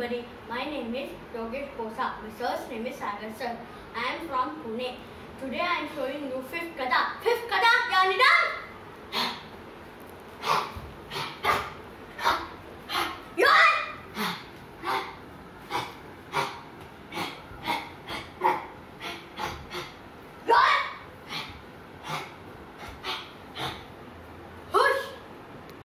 everybody. My name is Yogesh Posa. My sir's name is Sagar sir. I am from Pune. Today I am showing you fifth Kata.